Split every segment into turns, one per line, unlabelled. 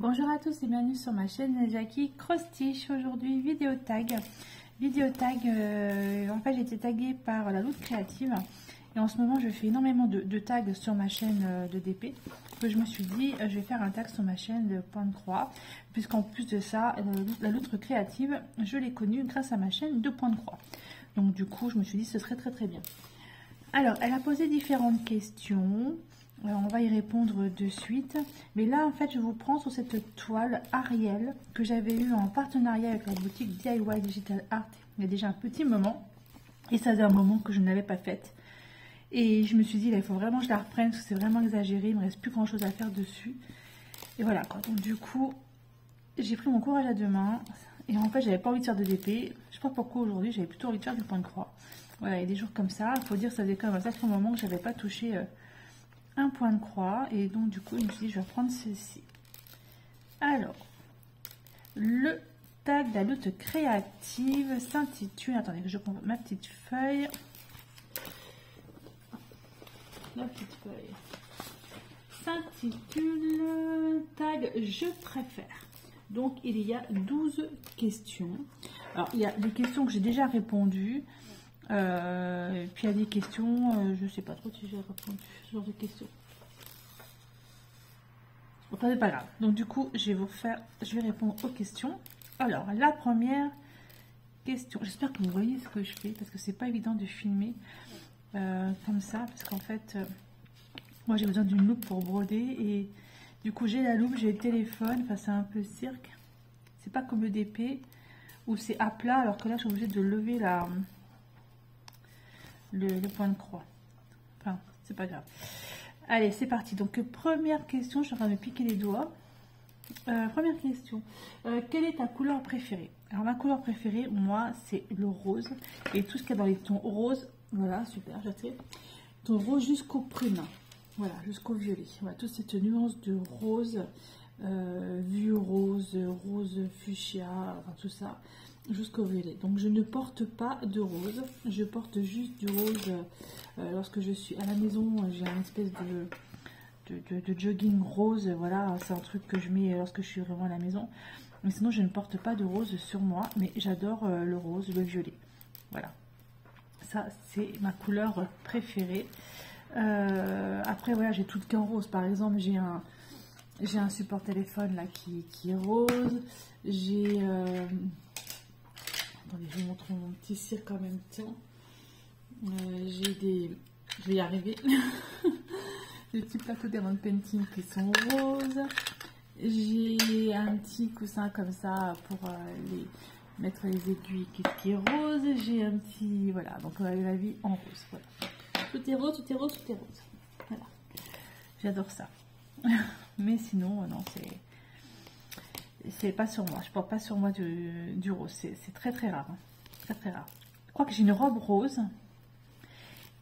Bonjour à tous et bienvenue sur ma chaîne Jackie Crostiche. Aujourd'hui, vidéo tag. Vidéo tag, euh, en fait j'ai été taguée par la Loutre Créative. Et en ce moment, je fais énormément de, tags sur ma chaîne euh, de DP. Je me suis dit, euh, je vais faire un tag sur ma chaîne de Point de Croix. Puisqu'en plus de ça, la Loutre Créative, je l'ai connue grâce à ma chaîne de Point de Croix. Donc du coup, je me suis dit, ce serait très très bien. Alors, elle a posé différentes questions. Euh, on va y répondre de suite. Mais là, en fait, je vous prends sur cette toile Ariel que j'avais eue en partenariat avec la boutique DIY Digital Art il y a déjà un petit moment. Et ça faisait un moment que je ne l'avais pas faite. Et je me suis dit, il faut vraiment que je la reprenne parce que c'est vraiment exagéré. Il ne me reste plus grand chose à faire dessus. Et voilà quoi. Donc du coup, j'ai pris mon courage à deux mains. Et en fait, j'avais pas envie de faire de DP. Je sais pas pourquoi aujourd'hui, j'avais plutôt envie de faire du point de croix. Voilà, il y a des jours comme ça. Il faut dire, ça faisait quand même un sacré moment que j'avais pas touché... Euh, un point de croix. Et donc, du coup, je me dit, je vais prendre ceci. Alors, le tag de la lutte créative s'intitule... Attendez, je prends ma petite feuille. La petite feuille s'intitule tag je préfère. Donc, il y a 12 questions. Alors, il y a des questions que j'ai déjà répondu. Euh, puis il y a des questions, euh, je ne sais pas trop si j'ai répondu ce genre de questions. Enfin, c'est pas grave. Donc du coup, je vais vous faire, je vais répondre aux questions. Alors, la première question, j'espère que vous voyez ce que je fais, parce que c'est pas évident de filmer euh, comme ça, parce qu'en fait, moi j'ai besoin d'une loupe pour broder, et du coup j'ai la loupe, j'ai le téléphone, enfin c'est un peu cirque. C'est pas comme le DP, où c'est à plat, alors que là je suis obligée de lever la le, point de croix. Enfin, c'est pas grave. Allez, c'est parti. Donc, première question, je suis en train de piquer les doigts. Euh, première question. Euh, quelle est ta couleur préférée? Alors, ma couleur préférée, moi, c'est le rose. Et tout ce qu'il y a dans les tons roses, voilà, super, j'attire. Ton rose jusqu'au prune. Voilà, jusqu'au violet. Voilà, toute cette nuance de rose, euh, rose, rose fuchsia, tout ça jusqu'au violet. Donc je ne porte pas de rose, je porte juste du rose euh, lorsque je suis à la maison. J'ai un espèce de, de, jogging rose, voilà, c'est un truc que je mets lorsque je suis vraiment à la maison. Mais sinon je ne porte pas de rose sur moi, mais j'adore euh, le rose, le violet. Voilà, ça c'est ma couleur préférée. Euh, après voilà, j'ai tout qu'en rose. Par exemple, j'ai un j'ai un support téléphone là qui, qui est rose. J'ai Attendez, je vous montre mon petit cirque en même temps. Euh, j'ai des... Je vais y arriver. des petits plateaux d'Evan Painting qui sont roses. J'ai un petit coussin comme ça pour euh, mettre les aiguilles qui, est rose. J'ai un petit... Voilà, donc la vie en rose. Tout est rose, tout est rose, tout est rose. Voilà. J'adore ça. Mais sinon, non, c'est c'est pas sur moi. Je porte pas sur moi du, rose. C'est très très rare. Hein. Très très rare. Je crois que j'ai une robe rose.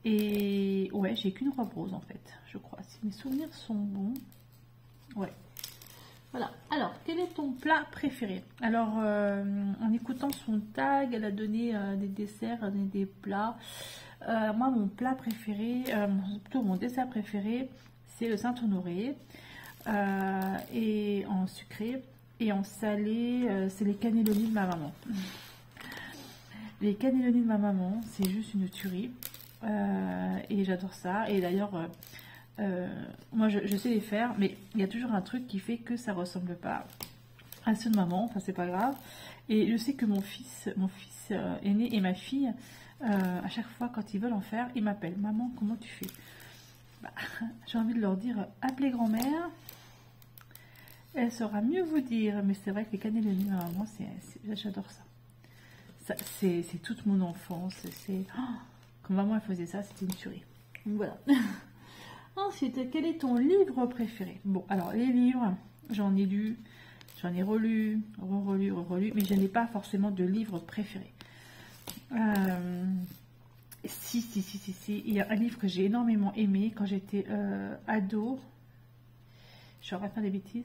Et ouais, j'ai qu'une robe rose en fait, je crois. Si mes souvenirs sont bons. Ouais. Voilà. Alors, quel est ton plat préféré? Alors, euh, en écoutant son tag, elle a donné euh, des desserts, des plats. Euh, moi, mon plat préféré, plutôt mon dessert préféré, c'est le Saint-Honoré. et en sucré, et en salé, euh, c'est les cannelloni de ma maman. Les cannelloni de ma maman, c'est juste une tuerie. Euh, et j'adore ça. Et d'ailleurs, euh, moi je, sais les faire, mais il y a toujours un truc qui fait que ça ressemble pas à ceux de maman. Enfin, c'est pas grave. Et je sais que mon fils, mon fils aîné et ma fille, à chaque fois quand ils veulent en faire, ils m'appellent Maman, comment tu fais? Bah, J'ai envie de leur dire appelez grand-mère elle saura mieux vous dire. Mais c'est vrai que les cannelloni, maman, j'adore ça. c'est toute mon enfance. C'est oh, maman elle faisait ça, c'était une tuerie. voilà. Ensuite, quel est ton livre préféré? Bon, alors les livres, j'en ai lu, j'en ai relu, re-relu, re-relu, mais je n'ai pas forcément de livre préféré. Euh, si, si, si, si, si, il y a un livre que j'ai énormément aimé quand j'étais euh, ado. Je vais faire des bêtises.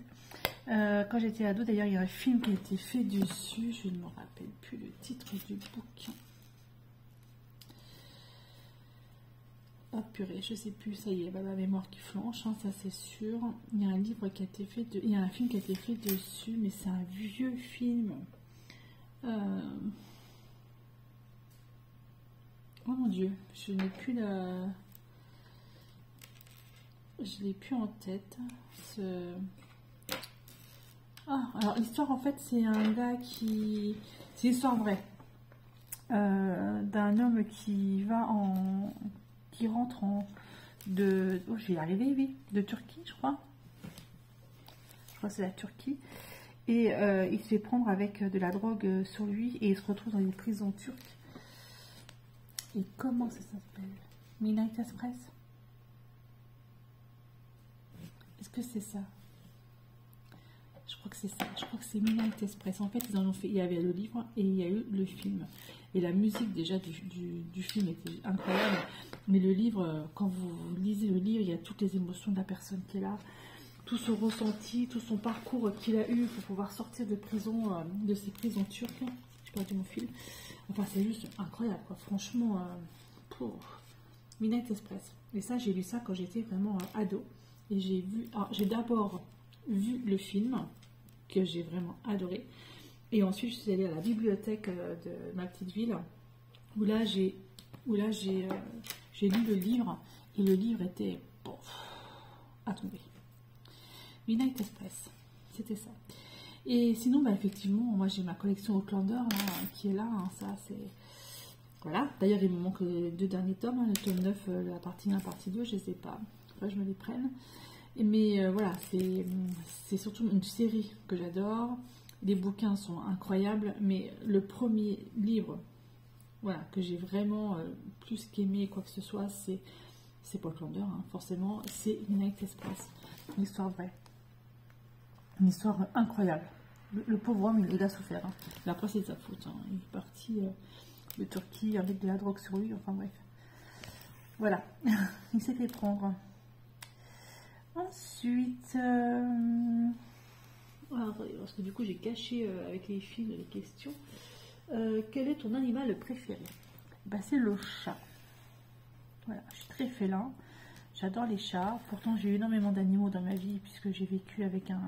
Euh, quand j'étais ado, d'ailleurs, il y a un film qui a été fait dessus. Je ne me rappelle plus le titre du bouquin. Ah purée, je sais plus, ça y est, bah, la mémoire qui flanche, hein, ça c'est sûr. Il y a un livre qui a été fait, de... il y a un film qui a été fait dessus, mais c'est un vieux film. Euh, oh mon dieu, je n'ai plus la... Je l'ai plus en tête. Ah, alors l'histoire en fait c'est un gars qui... C'est l'histoire vraie. Euh, d'un homme qui va en qui rentre en de oh, je vais oui de Turquie je crois. Je crois que c'est la Turquie. Et euh, il se fait prendre avec de la drogue sur lui et il se retrouve dans une prison turque. Et comment ça s'appelle? Midnight Express? Est-ce que c'est ça? Crois que c'est ça. Je crois que c'est Midnight Express. En fait, ils en ont fait. Il y avait le livre et il y a eu le film. Et la musique déjà du, film était incroyable. Mais le livre, quand vous lisez le livre, il y a toutes les émotions de la personne qui est là, tout son ressenti, tout son parcours qu'il a eu pour pouvoir sortir de prison, euh, de ces prisons turques. J'ai perdu mon fil. Enfin, c'est juste incroyable, quoi. Franchement, euh, pour Midnight Express. Et ça, j'ai lu ça quand j'étais vraiment euh, ado. Et j'ai vu. J'ai d'abord vu le film que j'ai vraiment adoré. Et ensuite, je suis allée à la bibliothèque euh, de ma petite ville, où là, j'ai euh, j'ai lu le livre, et le livre était à tomber. Midnight Express, c'était ça. Et sinon, bah, effectivement, moi j'ai ma collection Outlander qui est là, hein, ça c'est... Voilà, d'ailleurs il me manque les deux derniers tomes, hein, le tome 9, euh, la partie 1, la partie 2, je ne sais pas, enfin je me les prenne. Mais euh, voilà, c'est surtout une série que j'adore. Les bouquins sont incroyables, mais le premier livre voilà, que j'ai vraiment euh, plus qu'aimé quoi que ce soit, c'est c'est Portlander, hein, forcément, c'est Night Express. Une histoire vraie. Une histoire incroyable. Le, pauvre homme, il, a souffert. Hein. Mais après, c'est de sa faute. Hein. Il est parti euh, de Turquie avec de la drogue sur lui. Enfin bref. Voilà. il s'est fait prendre. Ensuite, euh, parce que du coup j'ai caché euh, avec les fils les questions. Euh, quel est ton animal préféré? Bah, C'est le chat. Voilà, je suis très félin. J'adore les chats. Pourtant, j'ai eu énormément d'animaux dans ma vie puisque j'ai vécu avec un,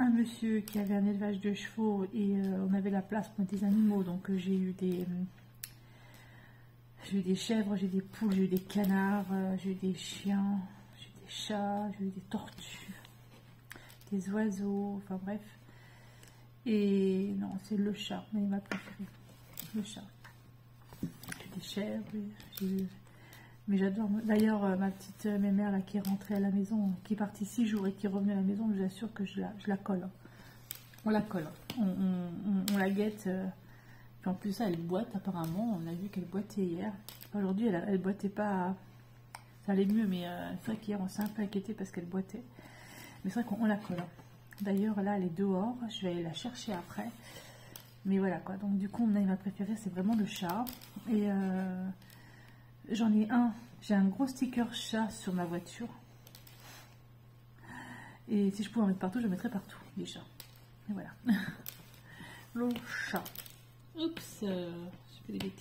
un monsieur qui avait un élevage de chevaux et on avait la place pour des animaux. Donc, j'ai eu des, j'ai eu des chèvres, j'ai des poules, j'ai eu des canards, j'ai eu des chiens, chats, j'ai eu des tortues, des oiseaux, enfin bref. Et non, c'est le chat, mais ma préférée. Le chat. J'ai des chèvres, j'ai. Mais j'adore. D'ailleurs, euh, ma petite euh, mère là qui est rentrée à la maison, qui est partie six jours et qui est revenue à la maison, je vous assure que je la, je la colle. On la colle. On, la guette. Euh, puis en plus, elle boite apparemment. On a vu qu'elle boitait hier. Aujourd'hui, elle, elle boitait pas ça allait mieux, mais euh, c'est vrai qu'hier on s'est un peu inquiété parce qu'elle boitait. Mais c'est vrai qu'on la colle. D'ailleurs, là, elle est dehors. Je vais aller la chercher après. Mais voilà quoi. Donc, du coup, mon animal préféré, c'est vraiment le chat. Et euh, j'en ai un. J'ai un gros sticker chat sur ma voiture. Et si je pouvais en mettre partout, je mettrais partout, les chats. Et voilà. le chat. Oups, euh, je fais des.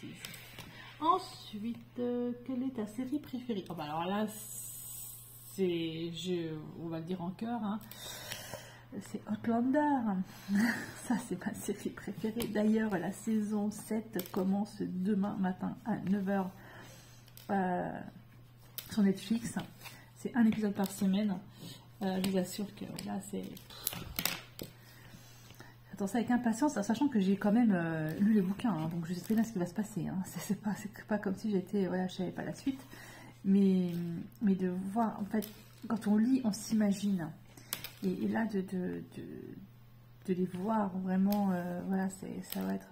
Ensuite, euh, quelle est ta série préférée? Oh, bah Alors là, c'est, on va le dire en cœur, hein. c'est Outlander. Ça, c'est ma série préférée. D'ailleurs, la saison 7 commence demain matin à 9h euh, sur Netflix. C'est un épisode par semaine. Euh, je vous assure que là, c'est ça avec impatience, sachant que j'ai quand même euh, lu les bouquins, hein, donc je sais très bien ce qui va se passer. Hein. C'est pas, pas comme si j'étais, voilà, je savais pas la suite, mais, mais de voir, en fait, quand on lit, on s'imagine. Et, là, de, de, de, les voir vraiment, euh, voilà, ça va être.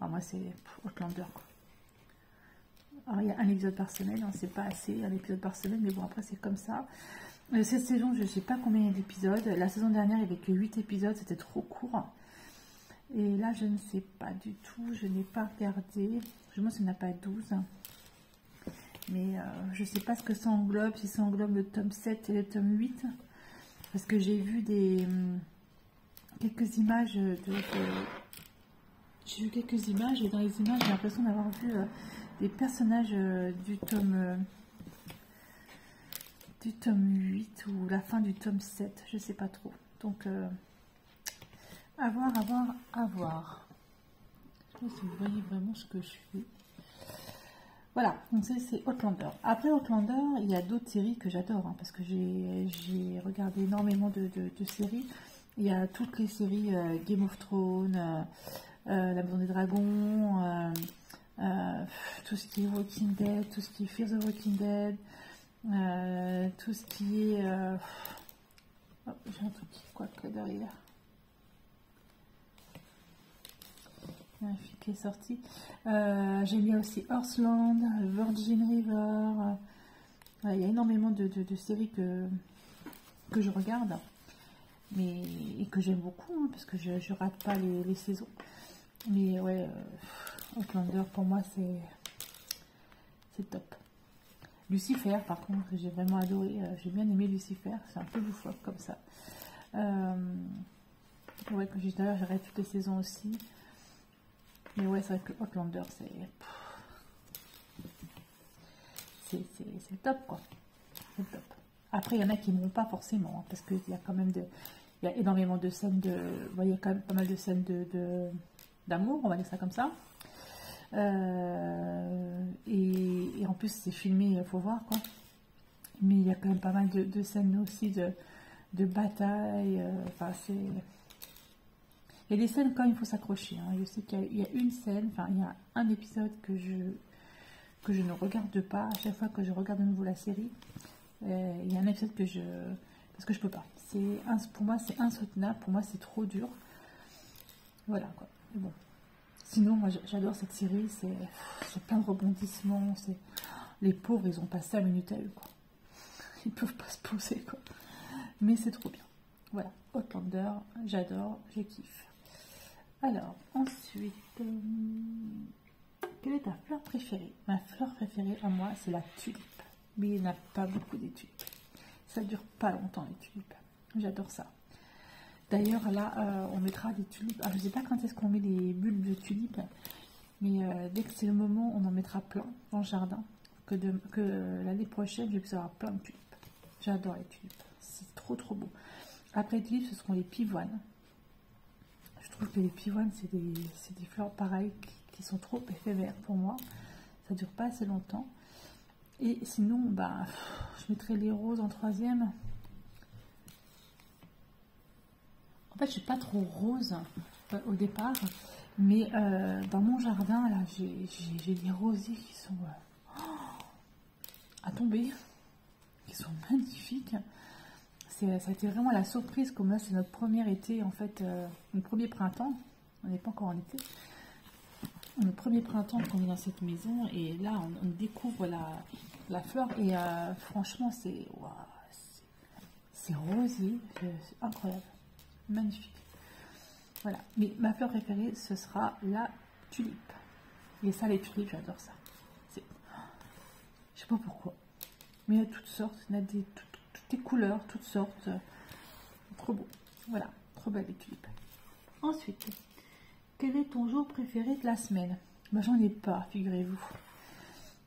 Ah, moi, c'est Outlander, quoi. Alors, il y a un épisode par semaine, hein, c'est pas assez, un épisode par semaine, mais bon, après, c'est comme ça. Euh, cette saison, je ne sais pas combien d'épisodes. La saison dernière, il n'y avait que 8 épisodes, c'était trop court. Et là, je ne sais pas du tout. Je n'ai pas regardé. Je pense qu'il n'y en a pas 12. Mais euh, je ne sais pas ce que ça englobe. Si ça englobe le tome 7 et le tome 8. Parce que j'ai vu des hum, quelques images de, j'ai vu quelques images et dans les images, j'ai l'impression d'avoir vu des personnages du tome du tome 8 ou la fin du tome 7, je sais pas trop. Donc, à voir, à voir, à voir. Je sais pas si vous voyez vraiment ce que je fais. Voilà, donc c'est Outlander. Après Outlander, il y a d'autres séries que j'adore, hein, parce que j'ai regardé énormément de, séries. Il y a toutes les séries euh, Game of Thrones, euh, euh, La Maison des Dragons, tout ce qui est Walking Dead, tout ce qui est Fear the Walking Dead, tout ce qui est... J'ai un truc qui quoi que derrière. Qui est sorti. Euh, J'ai mis aussi Horseland, Virgin River. il y a énormément de, séries que, que je regarde mais, et que j'aime beaucoup hein, parce que je ne rate pas les, saisons. Mais ouais, euh, Outlander pour moi c'est top. Lucifer par contre j'ai vraiment adoré, euh, j'ai bien aimé Lucifer, c'est un peu loufoque comme ça. Euh, ouais, que d'ailleurs j'arrête toutes les saisons aussi. Mais ouais, c'est vrai que Outlander, c'est. C'est top, quoi. C'est top. Après, il y en a qui ne vont pas forcément, hein, parce qu'il y a quand même de. Il y a énormément de scènes de. a quand même pas mal de scènes de d'amour, on va dire ça comme ça. Euh, et, en plus, c'est filmé, il faut voir, quoi. Mais il y a quand même pas mal de, scènes aussi de, de bataille. Euh, enfin, c'est il y a des scènes quand il faut s'accrocher. Hein. Je sais qu'il y, a une scène, enfin il y a un épisode que je, que je ne regarde pas à chaque fois que je regarde de nouveau la série. Euh, il y a un épisode que je... parce que je peux pas. Pour moi c'est insoutenable, pour moi c'est trop dur. Voilà quoi. bon. Sinon moi j'adore cette série, c'est plein de rebondissements. Les pauvres ils ont pas 5 minutes à eux quoi. Ils peuvent pas se poser quoi. Mais c'est trop bien. Voilà, Outlander, j'adore, je kiffe. Alors, ensuite, euh, quelle est ta fleur préférée? Ma fleur préférée à moi, c'est la tulipe. Mais il n'y a pas beaucoup de tulipes. Ça dure pas longtemps les tulipes. J'adore ça. D'ailleurs, là, euh, on mettra des tulipes. Ah, je ne sais pas quand est-ce qu'on met les bulbes de tulipes, mais euh, dès que c'est le moment, on en mettra plein dans le jardin. Que, l'année prochaine, je vais avoir plein de tulipes. J'adore les tulipes. C'est trop, trop beau. Après les tulipes, ce seront les pivoines. Les pivoines, c'est des, fleurs pareilles qui, sont trop éphémères pour moi. Ça dure pas assez longtemps. Et sinon, bah, je mettrais les roses en troisième. En fait, je suis pas trop rose euh, au départ, mais euh, dans mon jardin, là, j'ai des rosiers qui sont euh, à tomber, qui sont magnifiques ça a été vraiment la surprise, comme là c'est notre premier été, en fait, euh, notre premier printemps, on n'est pas encore en été, notre premier printemps qu'on est dans cette maison, et là on, découvre la, fleur, et euh, franchement c'est c'est rosé, c'est incroyable, magnifique. Voilà, mais ma fleur préférée ce sera la tulipe. Et ça, les tulipes, j'adore ça. Je sais pas pourquoi. Mais il y a toutes sortes, il y a des toutes des couleurs, toutes sortes. Trop beau. Voilà, trop belle les. Ensuite, quel est ton jour préféré de la semaine? Moi, j'en ai pas, figurez-vous.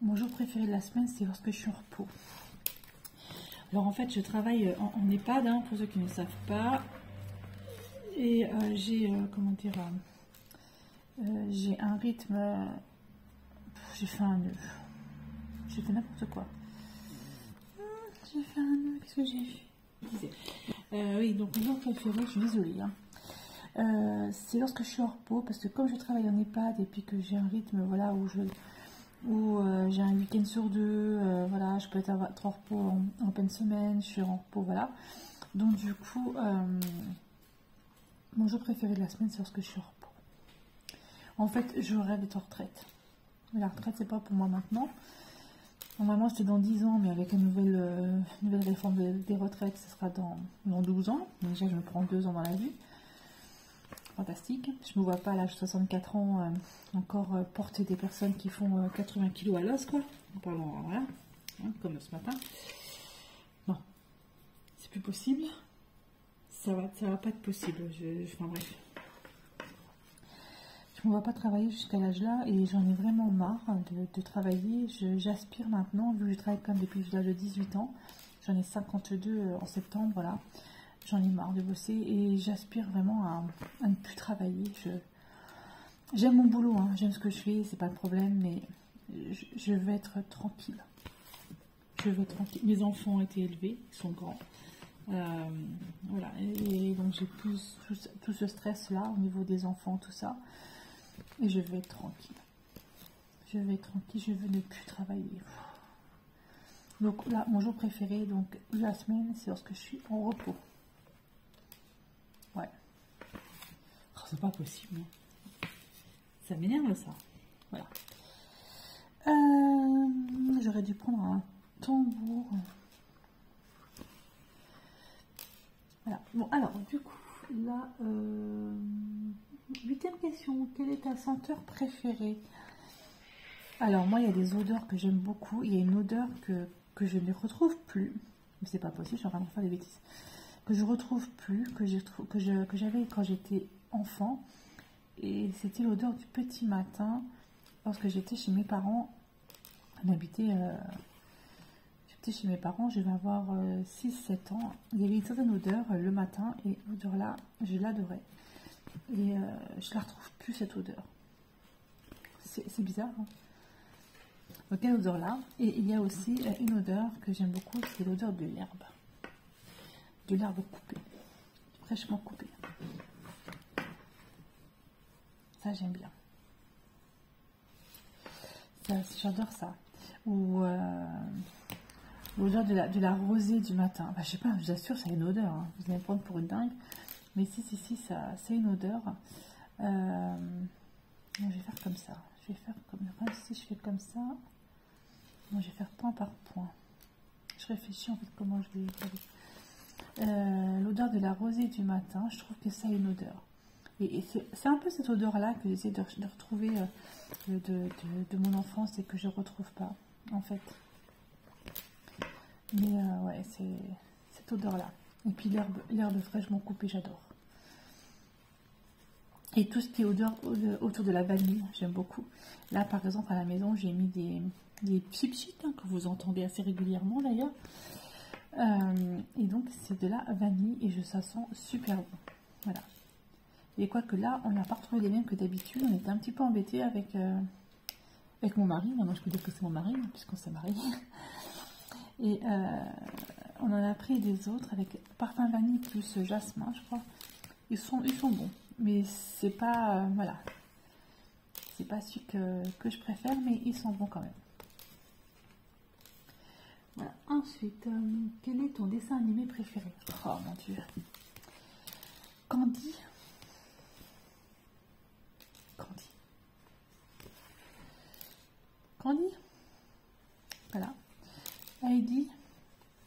Mon jour préféré de la semaine, c'est lorsque je suis en repos. Alors, en fait, je travaille en, EHPAD, hein, pour ceux qui ne savent pas. Et euh, j'ai, euh, comment dire, euh, j'ai un rythme. j'ai fait un nœud. J'ai fait n'importe quoi un Qu'est-ce que j'ai euh, Oui, donc mon jour préféré, je suis désolée. Hein. Euh, c'est lorsque je suis en repos, parce que comme je travaille en EHPAD et puis que j'ai un rythme voilà, où, je, où euh, j'ai un week-end sur deux, voilà, je peux être, en repos en, pleine semaine, je suis en repos, voilà. Donc du coup, mon jour préféré de la semaine, c'est lorsque je suis en repos. En fait, je rêve d'être en retraite. Mais la retraite, c'est pas pour moi maintenant. Normalement, c'était dans 10 ans, mais avec nouvelle, euh, nouvelle réforme des retraites, ce sera dans, dans 12 ans. déjà, je me prends 2 ans dans la vie. Fantastique. Je ne me vois pas à l'âge de 64 ans euh, encore euh, porter des personnes qui font 80 kg à l'os, quoi. Parlons, voilà, hein, comme ce matin. Non, c'est plus possible. Ça va, ça va pas être possible. Je, enfin bref. Je ne vois pas travailler jusqu'à l'âge-là et j'en ai vraiment marre de, travailler. J'aspire maintenant, vu que je travaille comme depuis l'âge de 18 ans, j'en ai 52 euh, en septembre, là. J'en ai marre de bosser et j'aspire vraiment à, ne plus travailler. J'aime mon boulot, hein. j'aime ce que je fais, c'est pas le problème, mais je, veux être tranquille. Je veux être tranquille. Mes enfants ont été élevés, ils sont grands. Euh, voilà, et, donc j'ai plus tout, ce stress-là au niveau des enfants, tout ça. Et je veux être tranquille. Je veux être tranquille, je veux ne plus travailler. Donc là, mon jour préféré, donc la semaine, c'est lorsque je suis en repos. Ouais. Oh, c'est pas possible. Hein. Ça m'énerve ça. Voilà. Euh, j'aurais dû prendre un tambour. Voilà. Bon, alors, du coup, là, euh, huitième question. Quelle est ta senteur préférée? Alors, moi, il y a des odeurs que j'aime beaucoup. Il y a une odeur que, je ne retrouve plus. Mais c'est pas possible, je suis en train de faire des bêtises. Que je retrouve plus, que j'avais quand j'étais enfant. Et c'était l'odeur du petit matin lorsque j'étais chez mes parents? On habitait euh, chez mes parents, je vais avoir 6-7 euh, ans. Il y avait une certaine odeur euh, le matin et l'odeur là, je l'adorais. Et euh, je la retrouve plus cette odeur. C'est bizarre. Donc il y a là. Et il y a aussi une odeur que j'aime beaucoup, c'est l'odeur de l'herbe. De l'herbe coupée. Fraîchement coupée. Ça j'aime bien. J'adore ça. Ou L'odeur de la, de la rosée du matin. Bah, je sais pas, je vous assure, ça a une odeur. Hein. Vous allez me prendre pour une dingue. Mais si, si, si, ça, c'est une odeur. Euh, je vais faire comme ça. Je vais faire comme si je fais comme ça. Je vais faire point par point. Je réfléchis en fait comment je vais. Euh, l'odeur de la rosée du matin, je trouve que ça a une odeur. Et, c'est un peu cette odeur-là que j'essaie de, retrouver euh, de, de, mon enfance et que je ne retrouve pas, en fait. Mais ouais, c'est cette odeur-là. Et puis l'herbe fraîchement coupée, j'adore. Et tout ce qui est odeur autour de la vanille, j'aime beaucoup. Là, par exemple, à la maison, j'ai mis des, des hein, que vous entendez assez régulièrement d'ailleurs. Euh, et donc, c'est de la vanille et je, ça sent super bon. Voilà. Et quoique là, on n'a pas retrouvé les mêmes que d'habitude. On était un petit peu embêtés avec, euh, avec mon mari. Maintenant, je peux dire que c'est mon mari, puisqu'on s'est mariés. Et euh, on en a pris des autres avec parfum vanille plus jasmin, je crois. Ils sont, ils sont bons, mais c'est pas, euh, voilà, c'est pas celui que, je préfère, mais ils sont bons quand même. Ensuite, euh, quel est ton dessin animé préféré? Oh mon dieu. Candy. Candy. Candy. Voilà. Heidi,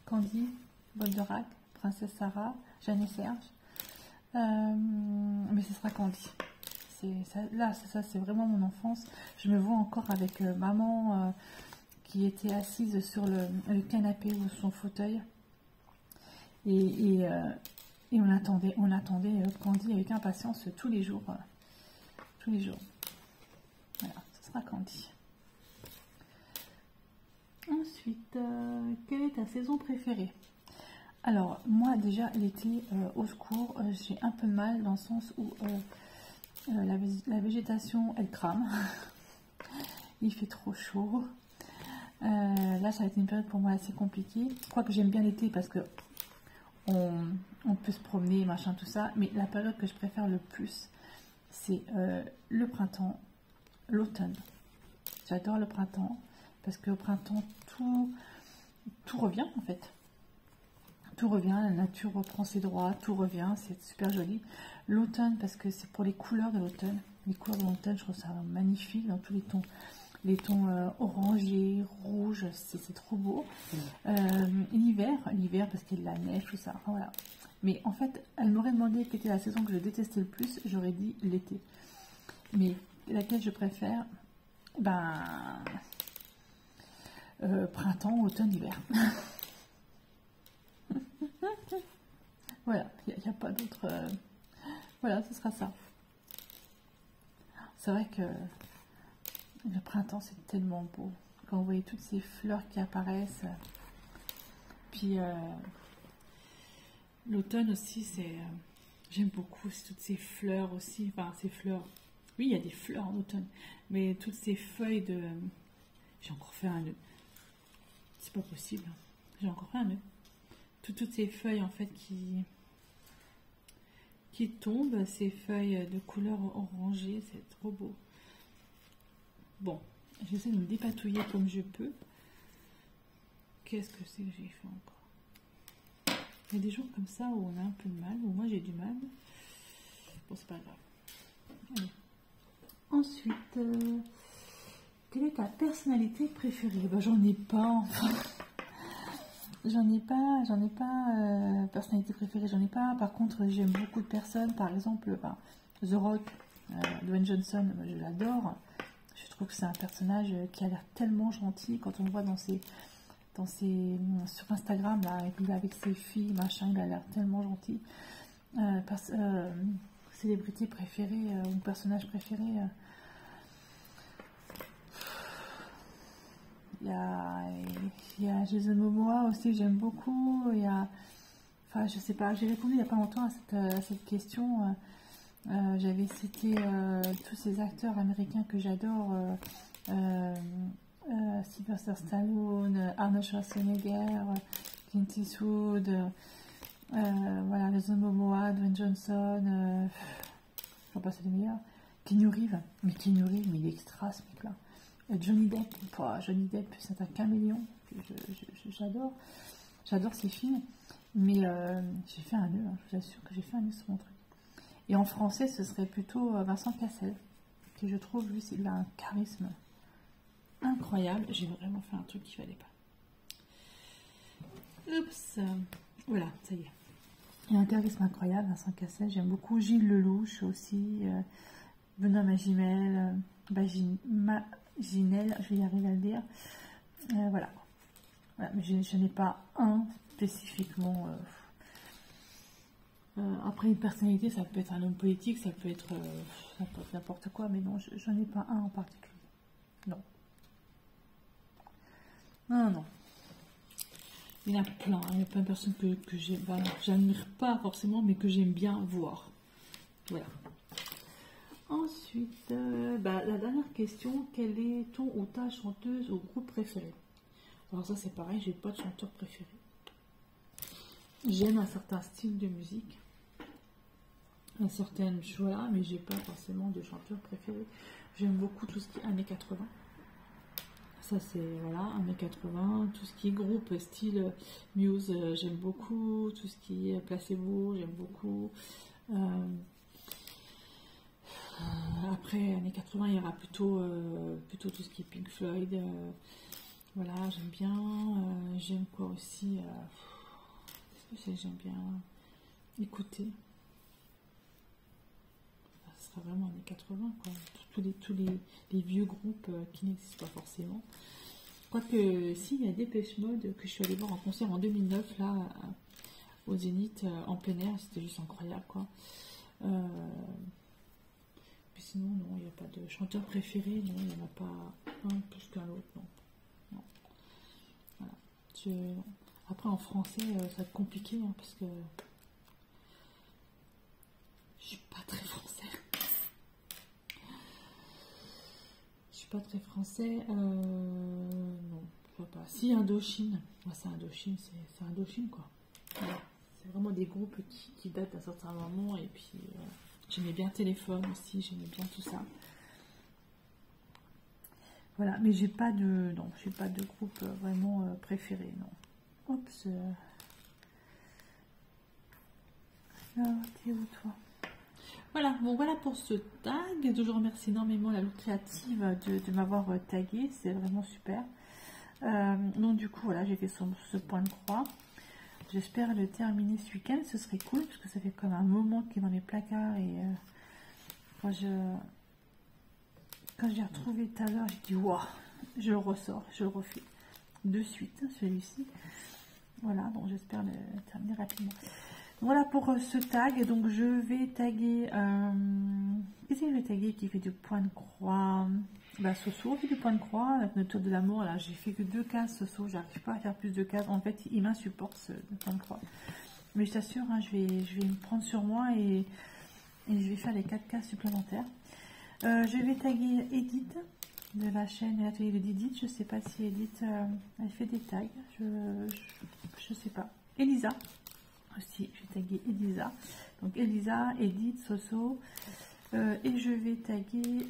Candy, Boldorak, Princesse Sarah, Jeanne et Serge. Euh, mais ce sera Candy. Ça, là, ça, c'est vraiment mon enfance. Je me vois encore avec euh, maman euh, qui était assise sur le, canapé ou son fauteuil. Et, on attendait, on attendait Candy avec impatience tous les jours. tous les jours. Voilà, ce sera Candy. Ensuite, quelle est ta saison préférée? Alors, moi déjà, l'été, euh, au secours, euh, j'ai un peu mal dans le sens où la, végétation, elle crame. Il fait trop chaud. là, ça va être une période pour moi assez compliquée. Je crois que j'aime bien l'été parce que on, peut se promener, machin, tout ça. Mais la période que je préfère le plus, c'est le printemps, l'automne. J'adore le printemps parce qu'au printemps, tout revient en fait. Tout revient, la nature reprend ses droits, tout revient, c'est super joli. L'automne, parce que c'est pour les couleurs de l'automne. Les couleurs de l'automne, je trouve ça magnifique dans tous les tons. Les tons euh, orangés, rouges, c'est trop beau. Euh, l'hiver, l'hiver parce qu'il y a de la neige, tout ça. voilà. Mais en fait, elle m'aurait demandé quelle était la saison que je détestais le plus, j'aurais dit l'été. Mais laquelle je préfère, ben, euh, printemps, automne, hiver. voilà, il n'y a, pas d'autre... Euh, voilà, ce sera ça. c'est vrai que le printemps, c'est tellement beau. Quand vous voyez toutes ces fleurs qui apparaissent. Puis euh, l'automne aussi, c'est... Euh, j'aime beaucoup toutes ces fleurs aussi. Enfin, ces fleurs. Oui, il y a des fleurs en automne. Mais toutes ces feuilles de... J'ai encore fait un nœud. C'est pas possible. J'ai encore fait un nœud. toutes ces feuilles, en fait, qui qui tombent, ces feuilles de couleur orangée, c'est trop beau. Bon, j'essaie de me dépatouiller comme je peux. Qu'est-ce que c'est que j'ai fait encore? Il y a des jours comme ça où on a un peu de mal, où moi j'ai du mal. Bon, c'est pas grave. Ensuite, euh, quelle est ta personnalité préférée? Ben, J'en ai pas, enfin. J'en ai pas, j'en ai pas euh, personnalité préférée, j'en ai pas. Par contre, j'aime beaucoup de personnes. Par exemple, The Rock, euh, Dwayne Johnson, je l'adore. Je trouve que c'est un personnage qui a l'air tellement gentil quand on le voit dans ses, dans ses, sur Instagram là, avec, ses filles, machin, il a l'air tellement gentil. Euh, célébrité préférée ou personnage préféré. Il y a, Jason Momoa aussi, j'aime beaucoup. Il y a, enfin, je sais pas, j'ai répondu il n'y a pas longtemps à cette, question. Euh, euh, j'avais cité euh, tous ces acteurs américains que j'adore. Sylvester Stallone, Arnold Schwarzenegger, Clint Eastwood, voilà, Jason Momoa, Dwayne Johnson, je pas c'est les meilleurs. Keanu mais Keanu mais il est extra ce mec-là. Johnny Depp, Johnny Depp, c'est un caméléon, j'adore, j'adore ces films, mais euh, j'ai fait un nœud, hein, je vous assure que j'ai fait un nœud sur mon truc. Et en français, ce serait plutôt euh, Vincent Cassel, que je trouve, lui, il a un charisme incroyable. J'ai vraiment fait un truc qui fallait pas. Oups, voilà, ça y est. Il a un charisme incroyable, Vincent Cassel. J'aime beaucoup Gilles Lelouch aussi, euh, Benoît Magimel, euh, Ginelle, je vais y arriver à le dire. Euh, voilà. Mais je, n'ai pas un spécifiquement. Euh, euh, après, une personnalité, ça peut être un homme politique, ça peut être, n'importe quoi, mais non, je n'en ai pas un en particulier. Non. Non, non. Il y en a plein, hein. il y a plein de personnes que, que j'admire pas forcément, mais que j'aime bien voir. Voilà. Ensuite, euh, bah, la dernière question, quel est ton ou ta chanteuse ou groupe préféré? Alors ça c'est pareil, j'ai pas de chanteur préféré. J'aime un certain style de musique, un certain choix, mais j'ai pas forcément de chanteur préféré. J'aime beaucoup tout ce qui est années 80. Ça c'est voilà, années 80, tout ce qui est groupe style Muse, euh, j'aime beaucoup, tout ce qui est placebo, j'aime beaucoup. Euh, euh, après, années 80, il y aura plutôt, euh, plutôt tout ce qui est Pink Floyd. Euh, voilà, j'aime bien. j'aime quoi aussi Qu'est-ce que j'aime bien? Écouter Ce sera vraiment années 80, quoi. Tous les, tous les, vieux groupes qui n'existent pas forcément. Quoique, si, il y a Dépêche Mode que je suis allée voir en concert en 2009, là, au Zénith, en plein air. C'était juste incroyable, quoi. Puis sinon, non, il n'y a pas de chanteur préféré, non, il n'y en a pas un plus qu'un autre, non. Après, en français, euh, ça va être compliqué, hein, parce que je suis pas très français. Je suis pas très français. Euh, non, je pas. Si, Indochine. Moi, c'est Indochine, c'est Indochine, quoi. C'est vraiment des groupes qui, datent d'un certain moment, et puis... Euh, J'aimais bien téléphone aussi, j'aimais bien tout ça. Voilà, mais j'ai pas de non, j'ai pas de groupe euh, vraiment euh, préféré, non. Oups. Euh. Alors, t'es où toi? Voilà, bon voilà pour ce tag. Je remercie énormément la loupe créative de, m'avoir tagué, c'est vraiment super. donc du coup voilà, j'ai fait ce point de croix. J'espère le terminer ce week-end, ce serait cool, parce que ça fait comme un moment qu'il est dans mes placards, et euh, quand je quand j'ai retrouvé tout à l'heure, j'ai dit, waouh, je le ressors, je le refais de suite, celui-ci. Voilà, bon, j'espère le terminer rapidement. Voilà pour euh, ce tag. Donc je vais taguer. Euh, Qu'est-ce que je vais taguer qui fait du point de croix? Bah, Soso fait du point de croix avec notre tour de l'amour. Là, j'ai fait que deux cases Soso. J'arrive pas à faire plus de cases. En fait, il m'insupporte ce point de croix. Mais je t'assure, hein, je, vais, je vais me prendre sur moi et, je vais faire les quatre cases supplémentaires. Euh, je vais taguer Edith de la chaîne Atelier de Didit. Je sais pas si Edith, euh, fait des tags. Je, je, sais pas. Elisa aussi. Je vais taguer Elisa. Donc Elisa, Edith, Soso. Euh, et je vais taguer...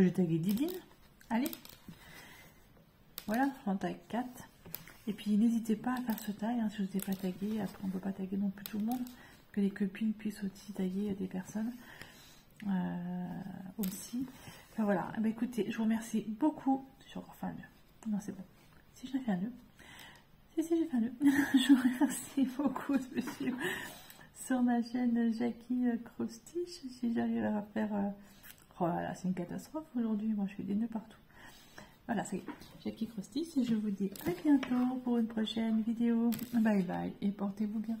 je vais taguer Didine. Allez. Voilà, j'en tag 4. Et puis n'hésitez pas à faire ce tag, hein, si vous n'êtes pas tagué, après on ne peut pas taguer non plus tout le monde, que les copines puissent aussi taguer des personnes euh, aussi. Enfin voilà, eh ben, écoutez, je vous remercie beaucoup. Je suis encore fait un nœud. Non, c'est bon. Si j'ai fait un nœud. Si, si, j'ai fait un nœud. je vous remercie beaucoup de me suivre sur ma chaîne Jackie Crostiche. Si j'arrive à faire... Euh, oh là c'est une catastrophe aujourd'hui. Moi, je fais des nœuds partout. Voilà, c'est Jackie Crostis et je vous dis à bientôt pour une prochaine vidéo. Bye bye et portez-vous bien.